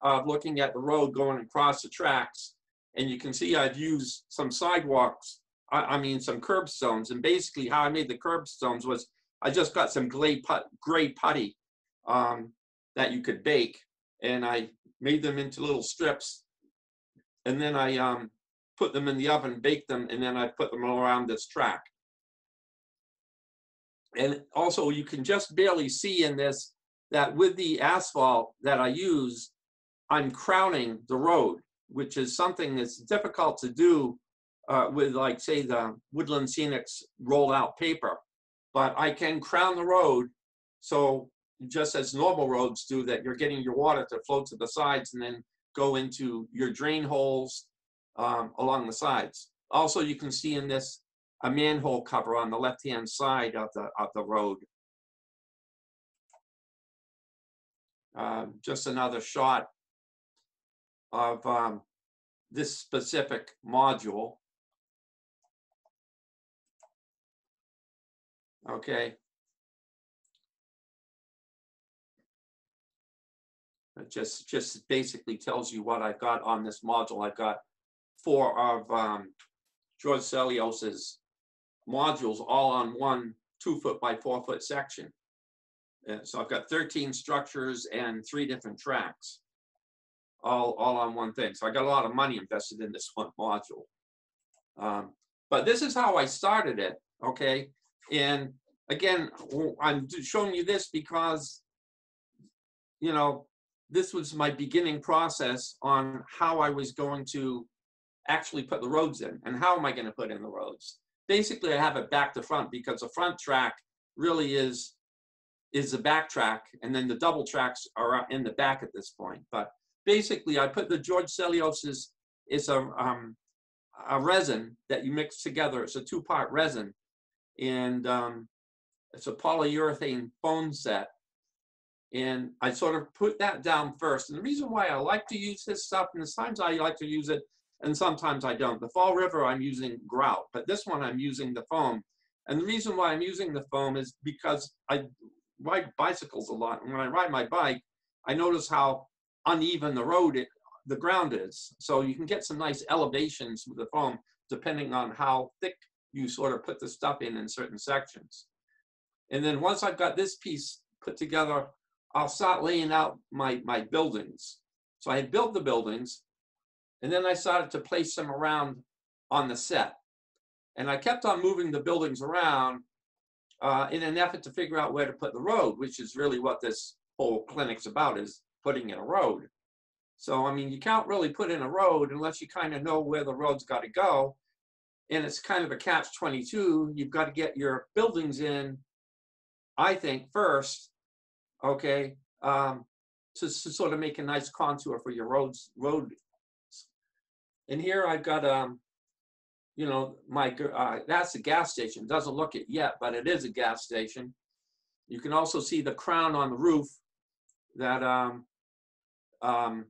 of looking at the road going across the tracks. And you can see I've used some sidewalks, I, I mean, some curb stones. And basically how I made the curb stones was I just got some gray, put, gray putty um, that you could bake. And I made them into little strips. And then I um, put them in the oven, baked them, and then I put them around this track. And also you can just barely see in this that with the asphalt that I use, I'm crowning the road, which is something that's difficult to do uh, with like say the Woodland Scenics rolled out paper. But I can crown the road so just as normal roads do that you're getting your water to flow to the sides and then go into your drain holes um, along the sides. Also, you can see in this a manhole cover on the left-hand side of the, of the road. Um, just another shot of um, this specific module. Okay. It just, just basically tells you what I've got on this module. I've got four of um, George Sellios's modules all on one two foot by four foot section. And so I've got 13 structures and three different tracks, all, all on one thing. So I got a lot of money invested in this one module. Um, but this is how I started it, okay? And again, I'm showing you this because, you know, this was my beginning process on how I was going to actually put the roads in and how am I going to put in the roads. Basically, I have it back to front because the front track really is is the back track and then the double tracks are in the back at this point. But basically, I put the George Sellios's is a um, a resin that you mix together. It's a two-part resin, and um, it's a polyurethane foam set and I sort of put that down first. And the reason why I like to use this stuff, and sometimes I like to use it, and sometimes I don't. The Fall River, I'm using grout, but this one I'm using the foam. And the reason why I'm using the foam is because I ride bicycles a lot. And when I ride my bike, I notice how uneven the road, it, the ground is. So you can get some nice elevations with the foam, depending on how thick you sort of put the stuff in in certain sections. And then once I've got this piece put together, I'll start laying out my, my buildings. So I had built the buildings, and then I started to place them around on the set. And I kept on moving the buildings around uh, in an effort to figure out where to put the road, which is really what this whole clinic's about, is putting in a road. So, I mean, you can't really put in a road unless you kind of know where the road's got to go. And it's kind of a catch 22. You've got to get your buildings in, I think, first, okay, um, to, to sort of make a nice contour for your roads, road. And here I've got, um, you know, my, uh, that's a gas station. Doesn't look it yet, but it is a gas station. You can also see the crown on the roof that um, um,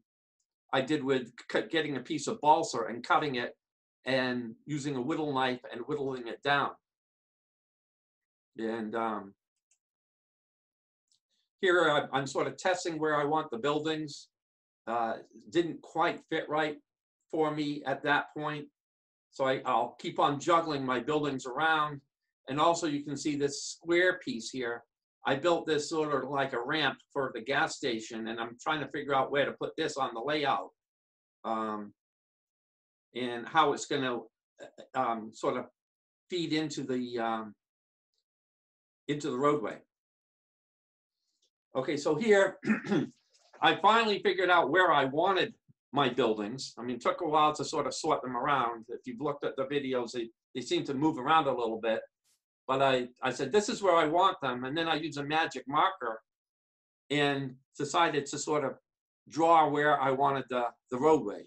I did with getting a piece of balsa and cutting it and using a whittle knife and whittling it down. And um, here I'm sort of testing where I want the buildings. Uh, didn't quite fit right for me at that point. So I, I'll keep on juggling my buildings around. And also you can see this square piece here. I built this sort of like a ramp for the gas station and I'm trying to figure out where to put this on the layout. Um, and how it's going to uh, um, sort of feed into the um, into the roadway. Okay, so here, I finally figured out where I wanted my buildings. I mean, it took a while to sort of sort them around. If you've looked at the videos, they, they seem to move around a little bit. But I, I said, this is where I want them. And then I use a magic marker and decided to sort of draw where I wanted the, the roadway.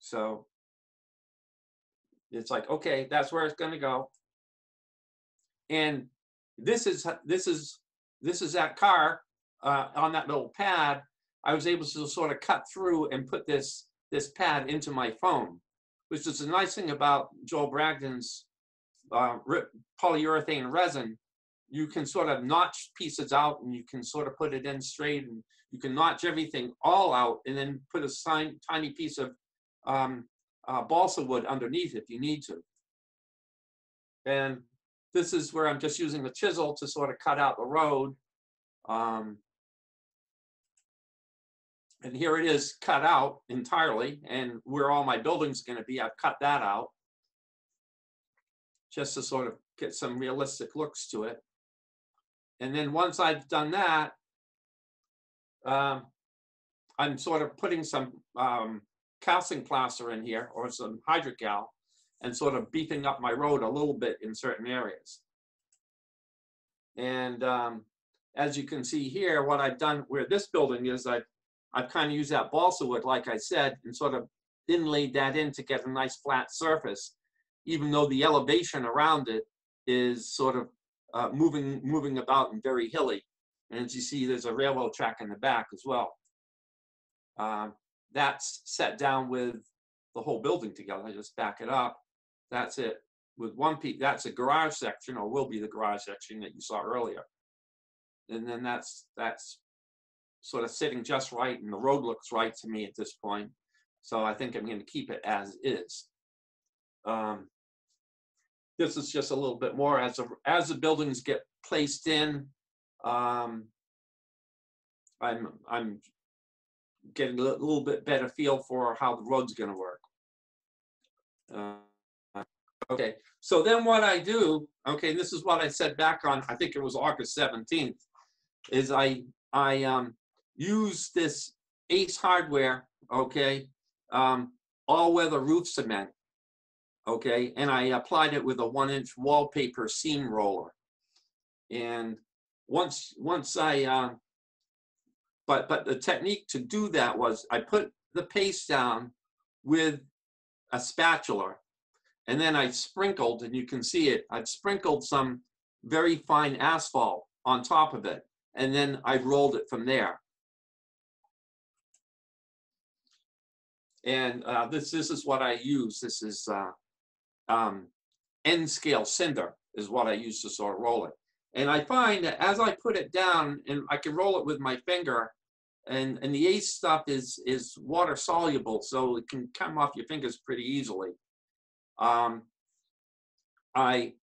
So it's like, okay, that's where it's going to go. And this is this is this is that car uh, on that little pad. I was able to sort of cut through and put this this pad into my phone, which is a nice thing about Joel Bragdon's uh, polyurethane resin. you can sort of notch pieces out and you can sort of put it in straight and you can notch everything all out and then put a sign, tiny piece of um, uh, balsa wood underneath if you need to. And this is where I'm just using the chisel to sort of cut out the road. Um, and here it is cut out entirely and where all my buildings are gonna be, I've cut that out. Just to sort of get some realistic looks to it. And then once I've done that, um, I'm sort of putting some um, calcium plaster in here or some hydrocal and sort of beefing up my road a little bit in certain areas. And um, as you can see here, what I've done where this building is, I've, I've kind of used that balsa wood, like I said, and sort of inlaid that in to get a nice flat surface, even though the elevation around it is sort of uh, moving, moving about and very hilly. And as you see, there's a railroad track in the back as well. Um, that's set down with the whole building together. I just back it up. That's it with one peak. That's a garage section or will be the garage section that you saw earlier. And then that's, that's sort of sitting just right and the road looks right to me at this point. So I think I'm going to keep it as is. Um, this is just a little bit more as the, as the buildings get placed in. Um, I'm, I'm getting a little bit better feel for how the road's gonna work. Uh, Okay, so then what I do, okay, this is what I said back on, I think it was August seventeenth, is I, I, um, use this Ace Hardware, okay, um, all-weather roof cement, okay, and I applied it with a one-inch wallpaper seam roller. And once, once I, um, but, but the technique to do that was I put the paste down with a spatula. And then I sprinkled, and you can see it, I've sprinkled some very fine asphalt on top of it. And then I rolled it from there. And uh, this, this is what I use. This is uh, um, N scale cinder is what I use to sort of roll it. And I find that as I put it down and I can roll it with my finger and, and the ACE stuff is, is water soluble, so it can come off your fingers pretty easily. Um, I,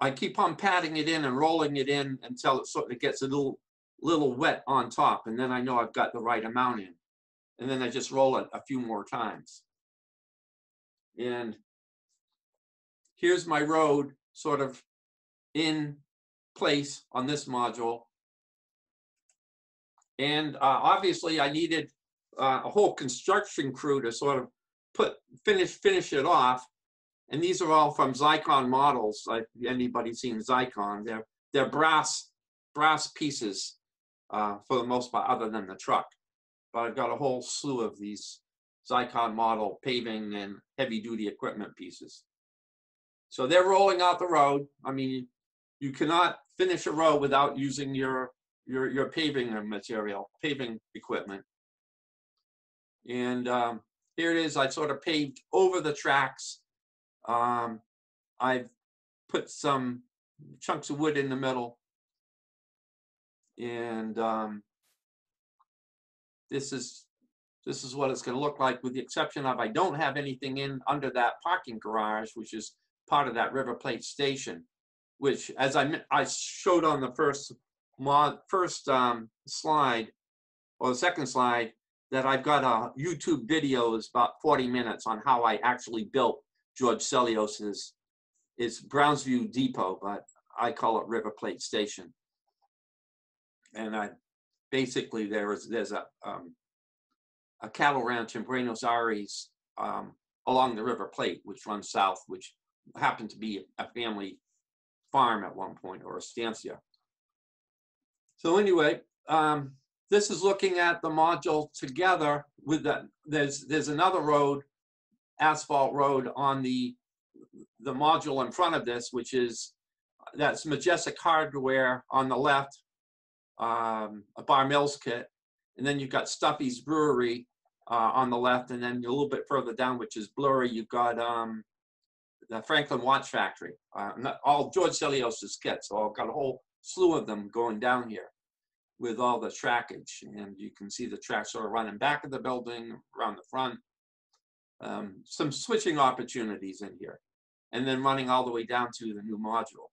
I keep on patting it in and rolling it in until it sort of gets a little, little wet on top. And then I know I've got the right amount in. And then I just roll it a few more times. And here's my road sort of in place on this module. And uh, obviously I needed uh, a whole construction crew to sort of put, finish, finish it off. And these are all from Zycon models, like anybody seen Zycon, they're, they're brass, brass pieces uh, for the most part, other than the truck. But I've got a whole slew of these Zycon model paving and heavy duty equipment pieces. So they're rolling out the road. I mean, you cannot finish a road without using your your your paving material, paving equipment. And um, here it is. I sort of paved over the tracks. Um, I've put some chunks of wood in the middle. And um, this is this is what it's going to look like with the exception of I don't have anything in under that parking garage, which is part of that River Plate station which as I, I showed on the first first um, slide, or the second slide, that I've got a YouTube video is about 40 minutes on how I actually built George Sellios's, it's Brownsview Depot, but I call it River Plate Station. And I, basically there is, there's a, um, a cattle ranch in Buenos Aires um, along the River Plate, which runs south, which happened to be a family farm at one point or a estancia. So anyway, um, this is looking at the module together with the, There's there's another road, asphalt road on the the module in front of this, which is that's Majestic Hardware on the left, um, a Bar Mills kit, and then you've got Stuffy's Brewery uh, on the left, and then a little bit further down, which is blurry, you've got um, the Franklin Watch Factory. Uh, not all George Sellios's kits. So I've got a whole slew of them going down here with all the trackage. And you can see the track sort of running back of the building, around the front. Um, some switching opportunities in here. And then running all the way down to the new module.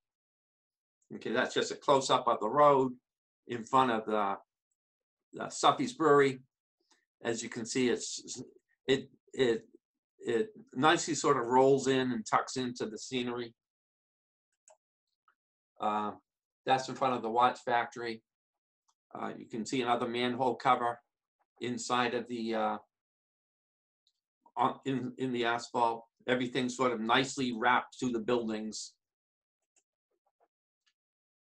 Okay, that's just a close-up of the road in front of the, the Stuffy's Brewery. As you can see, it's it it it nicely sort of rolls in and tucks into the scenery. Uh, that's in front of the watch factory. Uh, you can see another manhole cover inside of the uh, in in the asphalt. Everything sort of nicely wrapped to the buildings.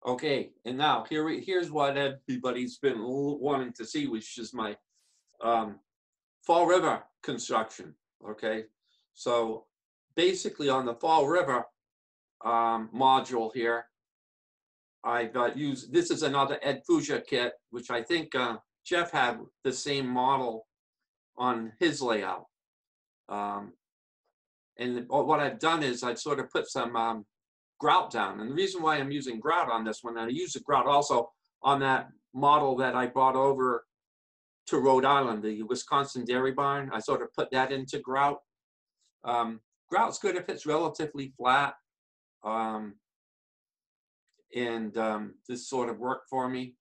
Okay, and now here here's what everybody's been wanting to see, which is my um, Fall River construction. Okay, so basically on the Fall River um, module here, I've uh, used this is another Ed Fuja kit, which I think uh, Jeff had the same model on his layout. Um, and what I've done is I've sort of put some um, grout down. And the reason why I'm using grout on this one, and I use the grout also on that model that I brought over to Rhode Island, the Wisconsin Dairy Barn. I sort of put that into grout. Um, grout's good if it's relatively flat. Um, and um, this sort of worked for me.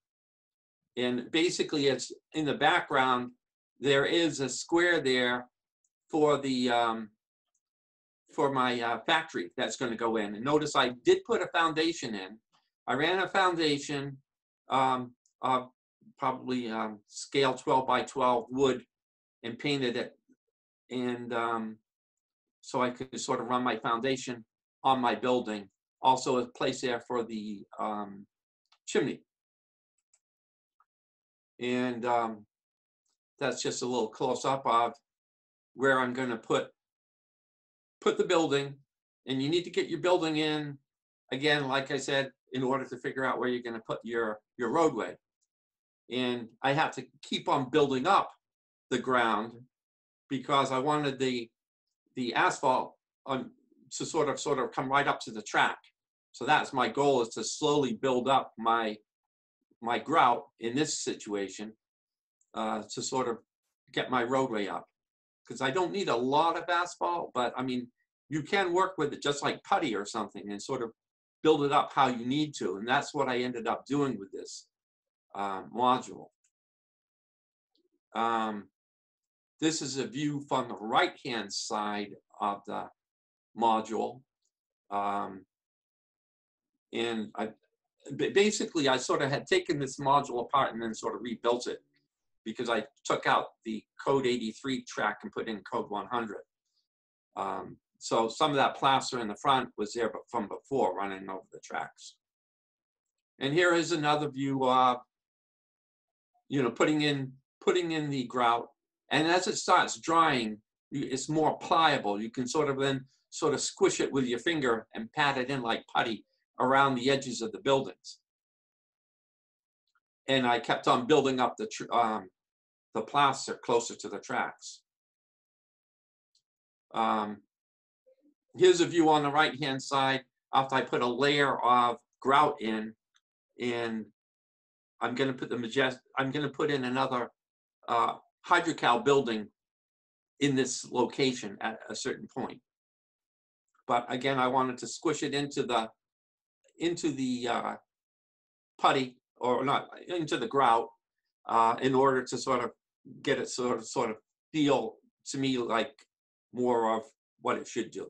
And basically it's in the background, there is a square there for the um, for my uh, factory that's going to go in. And notice I did put a foundation in. I ran a foundation, um, probably um, scale 12 by 12 wood and painted it. And um, so I could sort of run my foundation on my building. Also a place there for the um, chimney. And um, that's just a little close up of where I'm going to put put the building, and you need to get your building in, again, like I said, in order to figure out where you're gonna put your, your roadway. And I have to keep on building up the ground because I wanted the, the asphalt on, to sort of, sort of come right up to the track. So that's my goal is to slowly build up my, my grout in this situation uh, to sort of get my roadway up. Because I don't need a lot of asphalt, but I mean, you can work with it just like putty or something and sort of build it up how you need to. And that's what I ended up doing with this uh, module. Um, this is a view from the right-hand side of the module. Um, and I, basically, I sort of had taken this module apart and then sort of rebuilt it because I took out the code 83 track and put in code 100. Um, so some of that plaster in the front was there but from before running over the tracks. And here is another view of, you know, putting in putting in the grout. And as it starts drying, it's more pliable. You can sort of then sort of squish it with your finger and pat it in like putty around the edges of the buildings. And I kept on building up the um, the plaster closer to the tracks. Um, here's a view on the right hand side after I put a layer of grout in and I'm going to put the majestic, I'm going to put in another uh, hydrocal building in this location at a certain point. But again, I wanted to squish it into the into the uh, putty or not into the grout uh, in order to sort of get it sort of sort of feel to me like more of what it should do.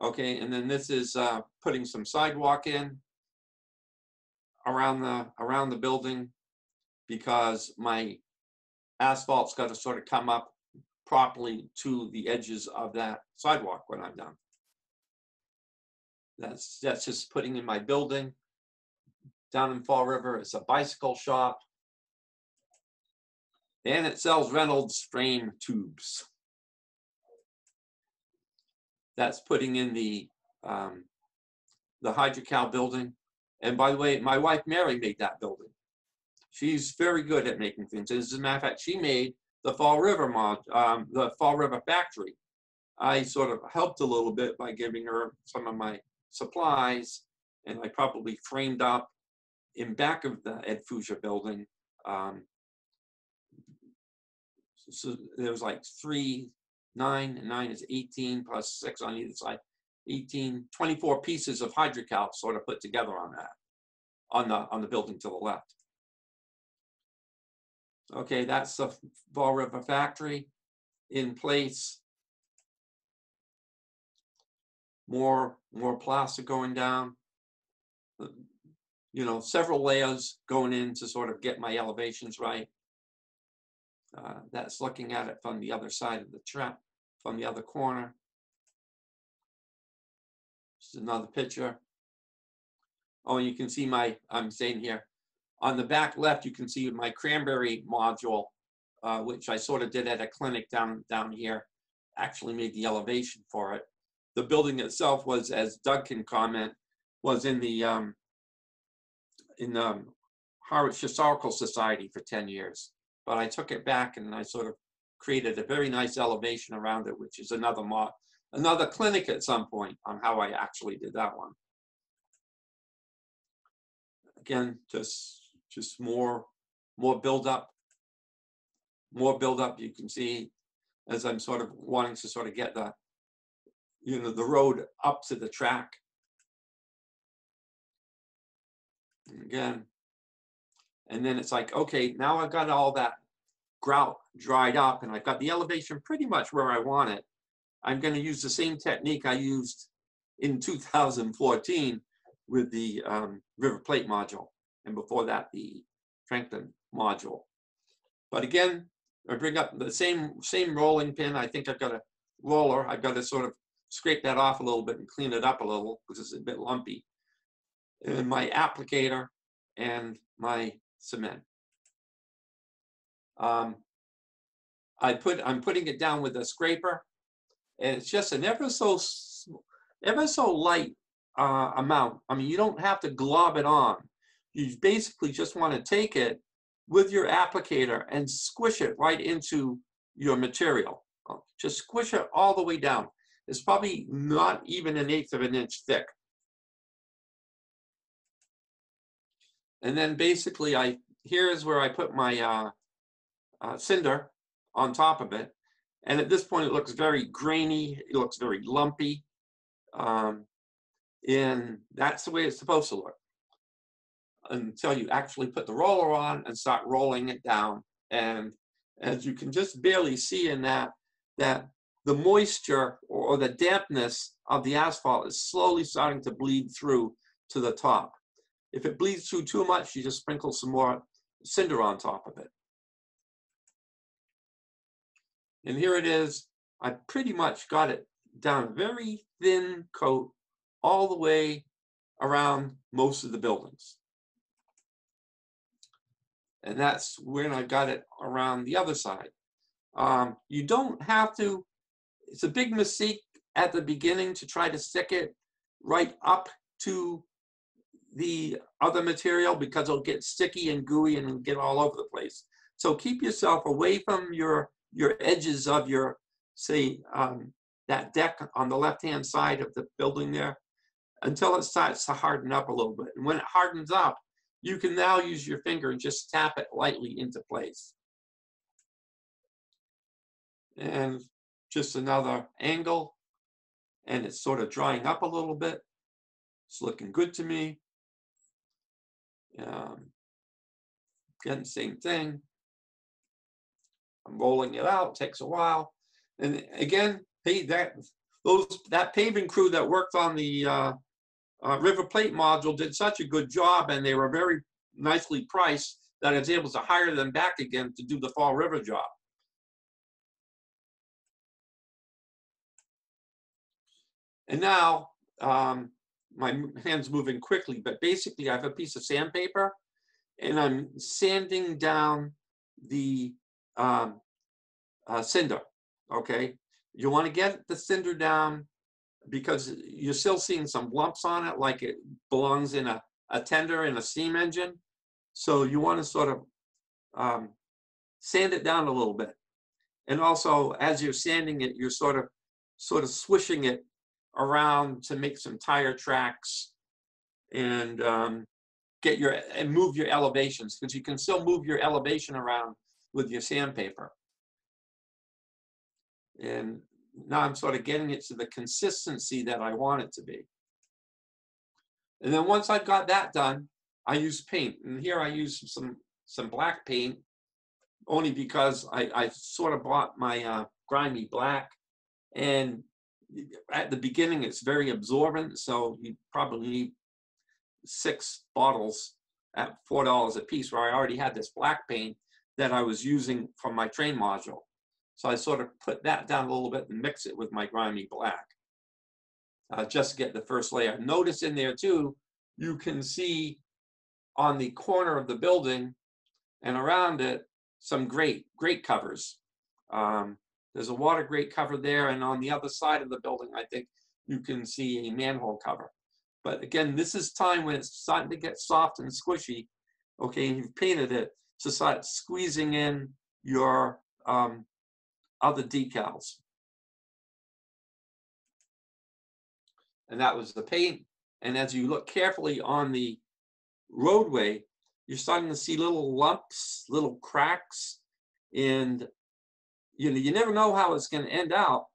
Okay, and then this is uh, putting some sidewalk in around the around the building because my asphalt's got to sort of come up properly to the edges of that sidewalk when I'm done. That's that's just putting in my building. Down in Fall River, it's a bicycle shop. And it sells Reynolds frame tubes that's putting in the um, the hydrocal building. And by the way, my wife Mary made that building. She's very good at making things. As a matter of fact, she made the Fall River mod, um, the Fall River factory I sort of helped a little bit by giving her some of my supplies, and I probably framed up in back of the Ed Fuja building. Um, so there was like three, nine, and nine is 18 plus six on either side. 18, 24 pieces of hydrocal sort of put together on that, on the on the building to the left. Okay, that's the Fall River factory in place. More more plastic going down. Uh, You know, several layers going in to sort of get my elevations right. Uh, that's looking at it from the other side of the trap, from the other corner. This is another picture. Oh, you can see my, I'm saying here, on the back left, you can see my cranberry module, uh, which I sort of did at a clinic down, down here, actually made the elevation for it. The building itself was, as Doug can comment, was in the, um, in the um, Harvard Historical Society for 10 years. But I took it back and I sort of created a very nice elevation around it, which is another mod, another clinic at some point on how I actually did that one. Again, just just more more build up, more build up. You can see as I'm sort of wanting to sort of get the you know the road up to the track. Again, and then it's like, okay, now I've got all that grout dried up and I've got the elevation pretty much where I want it. I'm going to use the same technique I used in 2014 with the um, River Plate module, and before that, the Franklin module. But again, I bring up the same same rolling pin. I think I've got a roller. I've got to sort of scrape that off a little bit and clean it up a little because it's a bit lumpy. And my applicator and my cement. Um, I put I'm putting it down with a scraper, and it's just an ever so ever so light uh, amount. I mean, you don't have to glob it on. You basically just want to take it with your applicator and squish it right into your material. Uh, just squish it all the way down. It's probably not even an eighth of an inch thick. And then basically I, here is where I put my uh, uh, cinder on top of it. And at this point, it looks very grainy. It looks very lumpy. Um, and that's the way it's supposed to look until you actually put the roller on and start rolling it down. And as you can just barely see in that, that the moisture or the dampness of the asphalt is slowly starting to bleed through to the top. If it bleeds through too much, you just sprinkle some more cinder on top of it. And here it is. I pretty much got it down a very thin coat all the way around most of the buildings. And that's when I got it around the other side. Um, you don't have to, it's a big mistake at the beginning to try to stick it right up to the other material because it'll get sticky and gooey and get all over the place. So keep yourself away from your your edges of your, say, um, that deck on the left-hand side of the building there until it starts to harden up a little bit. And when it hardens up, you can now use your finger and just tap it lightly into place. And just another angle, and it's sort of drying up a little bit. It's looking good to me. Um, again, same thing. I'm rolling it out, takes a while. And again, hey, that those that paving crew that worked on the uh, uh, River Plate module did such a good job, and they were very nicely priced that I was able to hire them back again to do the Fall River job. And now, um, my hand's moving quickly, but basically I have a piece of sandpaper and I'm sanding down the um, uh, cinder, okay? You want to get the cinder down because you're still seeing some lumps on it like it belongs in a, a tender in a steam engine. So you want to sort of um, sand it down a little bit. And also, as you're sanding it, you're sort of sort of swishing it around to make some tire tracks and um, get your and move your elevations because you can still move your elevation around with your sandpaper. And now I'm sort of getting it to the consistency that I want it to be. And then once I've got that done, I use paint. And here I use some some black paint only because I, I sort of bought my uh, grimy black and at the beginning it's very absorbent so you probably need six bottles at four dollars a piece where I already had this black paint that I was using from my train module. So I sort of put that down a little bit and mix it with my grimy black. Uh, just to get the first layer. Notice in there too, you can see on the corner of the building and around it, some grate, grate covers. Um, there's a water grate cover there, and on the other side of the building, I think you can see a manhole cover. But again, this is time when it's starting to get soft and squishy, okay, and you've painted it, to start squeezing in your um, other decals. And that was the paint. And as you look carefully on the roadway, you're starting to see little lumps, little cracks, and you know you never know how it's going to end out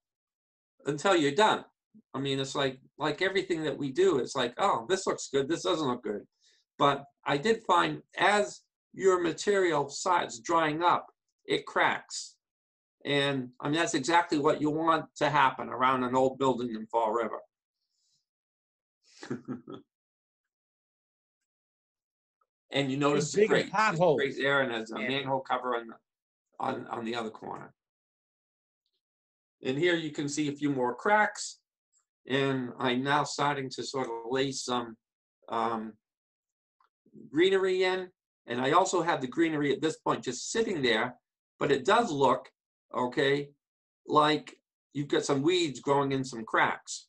until you're done. I mean, it's like like everything that we do. It's like, oh, this looks good. This doesn't look good. But I did find as your material starts drying up, it cracks. And I mean, that's exactly what you want to happen around an old building in Fall River. and you notice the big grate, there's there, and there's a Yeah. manhole cover on, the- on, on the other corner. And here you can see a few more cracks. And I'm now starting to sort of lay some um, greenery in. And I also have the greenery at this point just sitting there, but it does look, okay, like you've got some weeds growing in some cracks.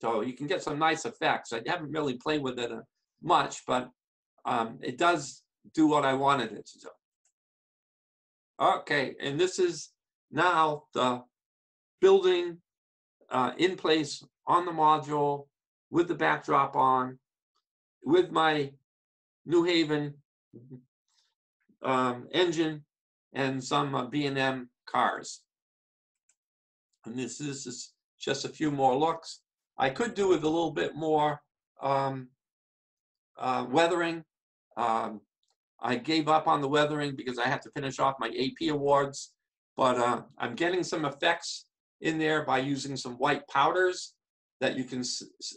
So you can get some nice effects. I haven't really played with it uh, much, but um, it does do what I wanted it to do. Okay, and this is now the building uh, in place on the module with the backdrop on, with my New Haven um, engine and some uh, B&M cars. And this is is just a few more looks. I could do with a little bit more um, uh, weathering. Um, I gave up on the weathering because I had to finish off my AP awards, but uh, I'm getting some effects in there by using some white powders that you can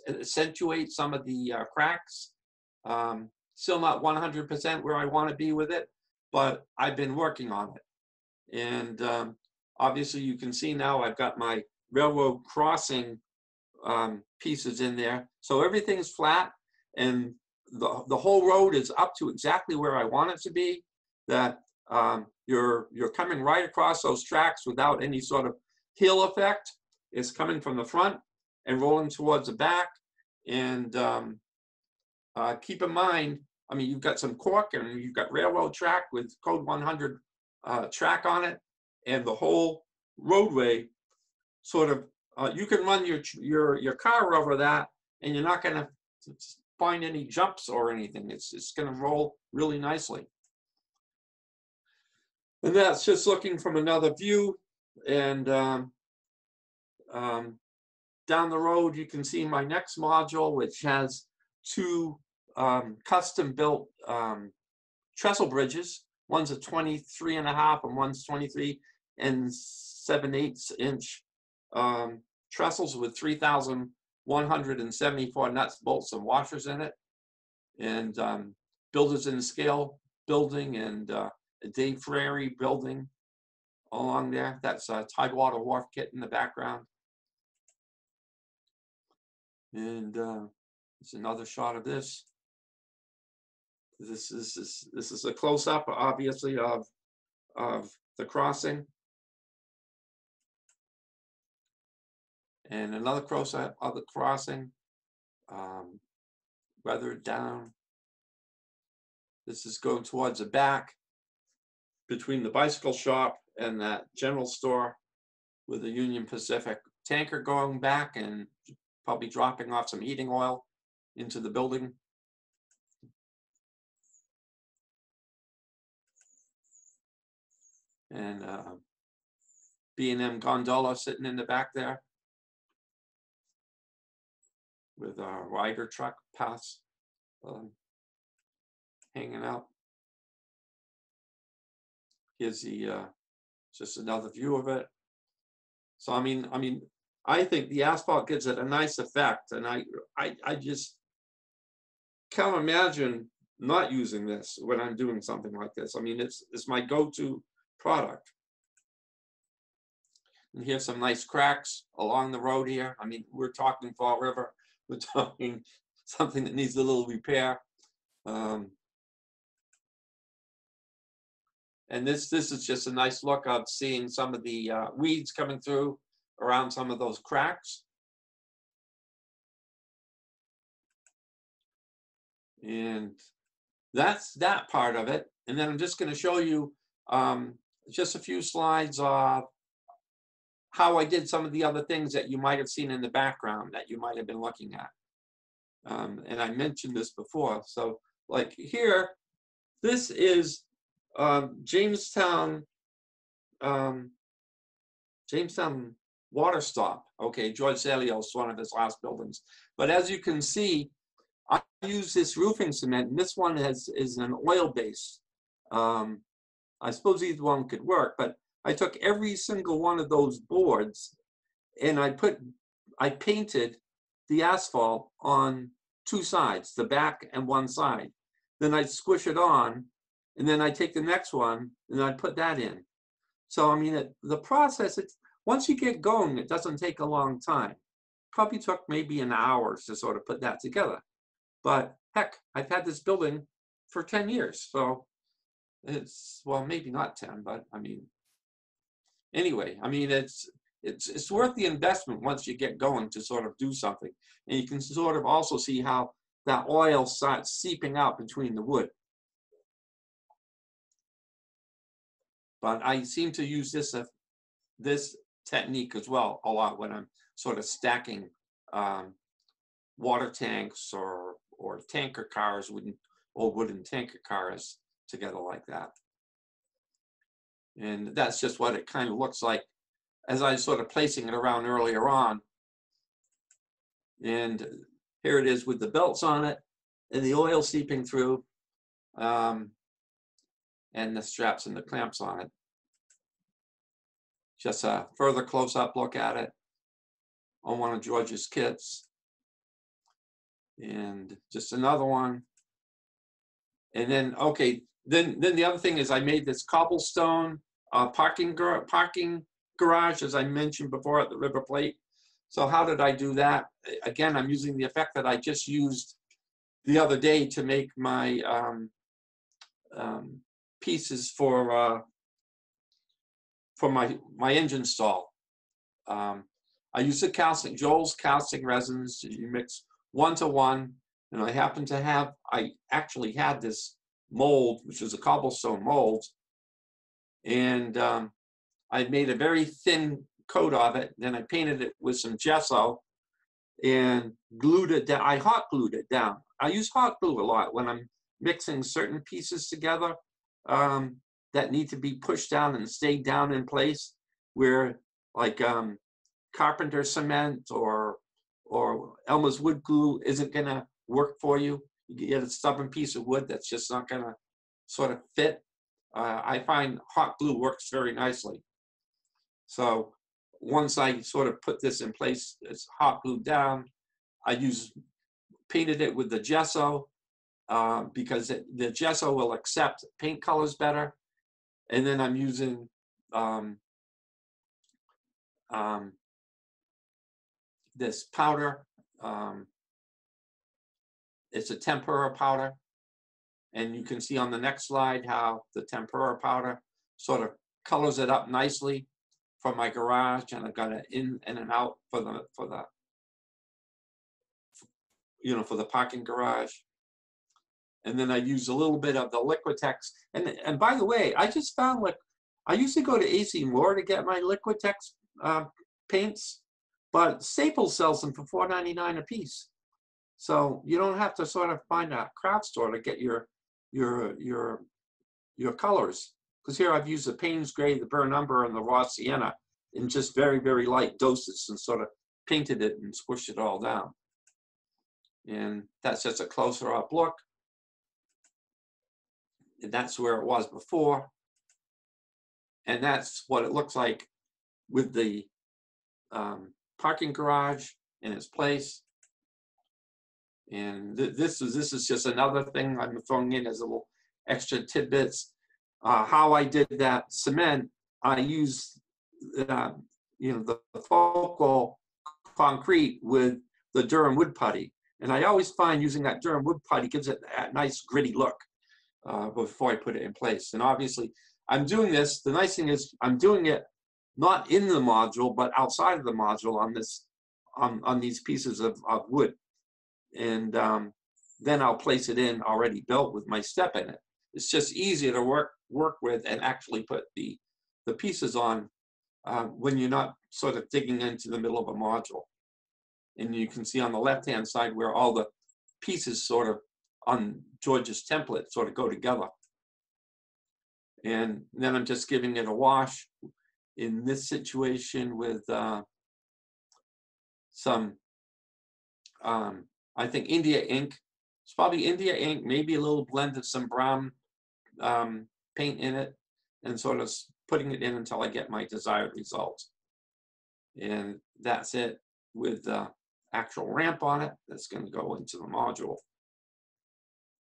accentuate some of the uh, cracks. Um, still not 100% where I want to be with it, but I've been working on it. And um, obviously you can see now I've got my railroad crossing um, pieces in there. So everything's flat and the, the whole road is up to exactly where I want it to be. That um, you're, you're coming right across those tracks without any sort of hill effect. It's coming from the front and rolling towards the back. And um, uh, keep in mind, I mean, you've got some cork and you've got railroad track with code 100 uh, track on it, and the whole roadway sort of uh, you can run your your your car over that, and you're not going to find any jumps or anything. It's it's going to roll really nicely. And that's just looking from another view, and um, um, down the road you can see my next module, which has two um, custom built um, trestle bridges. One's a 23 and a half and one's 23 and 7 eighths inch um, trestles with 3,174 nuts, bolts, and washers in it. And um, builders in scale building and uh, a Dave Frary building along there. That's a Tidewater Wharf kit in the background. And uh, it's another shot of this. This is this, is a close up, obviously, of of the crossing. And another close up of the crossing, um, weathered down. This is going towards the back between the bicycle shop and that general store with the Union Pacific tanker going back and probably dropping off some heating oil into the building. And uh, B and M gondola sitting in the back there. With our Ryder truck pass um, hanging out. Here's the, uh, just another view of it. So I mean, I mean, I think the asphalt gives it a nice effect and I, I, I just can't imagine not using this when I'm doing something like this. I mean, it's, it's my go-to product. And here's some nice cracks along the road here. I mean, we're talking Fall River. We're talking something that needs a little repair. Um, and this this is just a nice look of seeing some of the uh, weeds coming through around some of those cracks. And that's that part of it. And then I'm just going to show you um, just a few slides of how I did some of the other things that you might have seen in the background that you might have been looking at. Um, and I mentioned this before. So like here, this is um, Jamestown, um, Jamestown water stop. Okay, George Sellios, one of his last buildings. But as you can see, I use this roofing cement, and this one has is an oil base. Um, I suppose either one could work, but I took every single one of those boards and I put, I painted the asphalt on two sides, the back and one side. Then I'd squish it on and then I'd take the next one and I'd put that in. So I mean, it, the process, it's, once you get going, it doesn't take a long time. Probably took maybe an hour to sort of put that together. But heck, I've had this building for 10 years. So it's, well, maybe not 10, but I mean, anyway, I mean, it's, it's, it's worth the investment once you get going to sort of do something. And you can sort of also see how that oil starts seeping out between the wood. But I seem to use this, uh, this technique as well a lot when I'm sort of stacking um, water tanks or, or tanker cars, wooden, old wooden tanker cars together like that. And that's just what it kind of looks like as I was sort of placing it around earlier on. And here it is with the belts on it and the oil seeping through um, and the straps and the clamps on it. Just a further close-up look at it on one of George's kits. And just another one. And then, okay, then then the other thing is I made this cobblestone uh, parking gar parking garage, as I mentioned before at the River Plate. So how did I do that? Again, I'm using the effect that I just used the other day to make my um, um, pieces for uh, for my my engine stall. Um, I use the calcium, Joel's calcium resins. You mix one to one, and I happen to have. I actually had this mold, which is a cobblestone mold. And um, I made a very thin coat of it. Then I painted it with some gesso and glued it down. I hot glued it down. I use hot glue a lot when I'm mixing certain pieces together um, that need to be pushed down and stay down in place where like um, carpenter cement or or Elmer's wood glue isn't gonna work for you you get a stubborn piece of wood that's just not going to sort of fit. Uh, I find hot glue works very nicely. So once I sort of put this in place, it's hot glued down. I use painted it with the gesso uh, because it, the gesso will accept paint colors better. And then I'm using um, um, this powder. Um, it's a tempera powder. And you can see on the next slide how the tempera powder sort of colors it up nicely for my garage and I've got it in and an out for the for the you know for the parking garage and then I use a little bit of the Liquitex and and by the way I just found like I used to go to AC Moore to get my Liquitex uh, paints, but Staples sells them for four ninety nine a piece. So you don't have to sort of find a craft store to get your your your your colors. Because here I've used the Payne's Gray, the Burn Umber, and the Raw Sienna in just very, very light doses and sort of painted it and squished it all down. And that's just a closer up look. And that's where it was before. And that's what it looks like with the um, parking garage in its place. And th- this is this is just another thing I'm throwing in as a little extra tidbits. Uh, how I did that cement, I used uh, you know the, focal concrete with the Durham wood putty, and I always find using that Durham wood putty gives it that nice gritty look uh, before I put it in place. And obviously, I'm doing this. The nice thing is I'm doing it not in the module, but outside of the module on this on on these pieces of, of wood and um, then I'll place it in already built with my step in it. It's just easier to work work with and actually put the the pieces on uh, when you're not sort of digging into the middle of a module. And you can see on the left hand side where all the pieces sort of on George's template sort of go together. And then I'm just giving it a wash in this situation with uh, some um, I think India ink. It's probably India ink, maybe a little blend of some brown um, paint in it, and sort of putting it in until I get my desired result. And that's it with the actual ramp on it that's going to go into the module.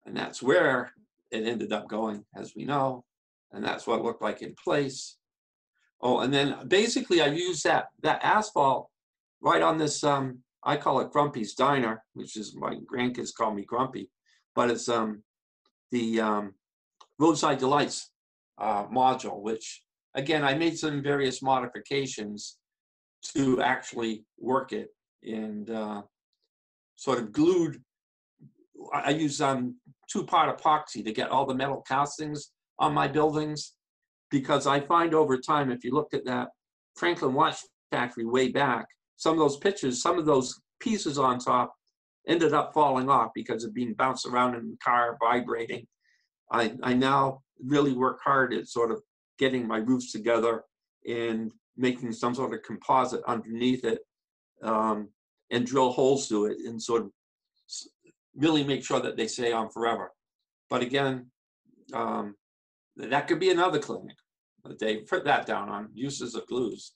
And that's where it ended up going, as we know. And that's what it looked like in place. Oh, and then basically I used that, that asphalt right on this um, I call it Grumpy's Diner, which is my grandkids call me Grumpy, but it's um, the um, Roadside Delights uh, module, which again, I made some various modifications to actually work it and uh, sort of glued. I use um, two-part epoxy to get all the metal castings on my buildings because I find over time, if you looked at that Franklin Watch Factory way back, some of those pictures, some of those pieces on top ended up falling off because of being bounced around in the car, vibrating. I, I now really work hard at sort of getting my roofs together and making some sort of composite underneath it um, and drill holes through it and sort of really make sure that they stay on forever. But again, um, that could be another clinic. They put that down on uses of glues.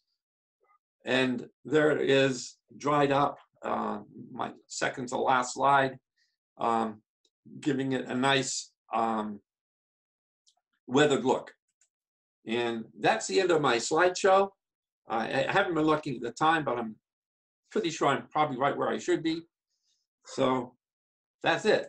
And there it is, dried up, uh, my second to last slide, um, giving it a nice um, weathered look. And that's the end of my slideshow. I, I haven't been looking at the time, but I'm pretty sure I'm probably right where I should be. So that's it.